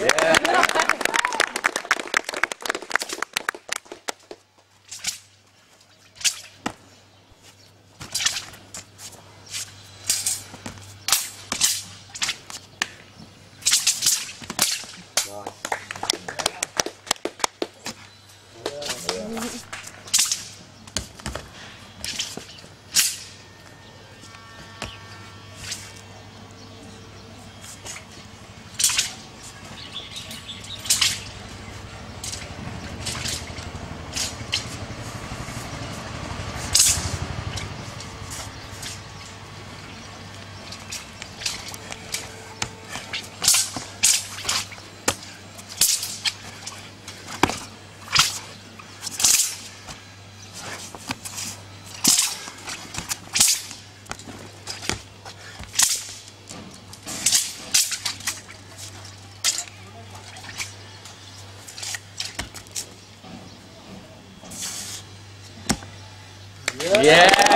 Yeah. nice. Yeah. yeah.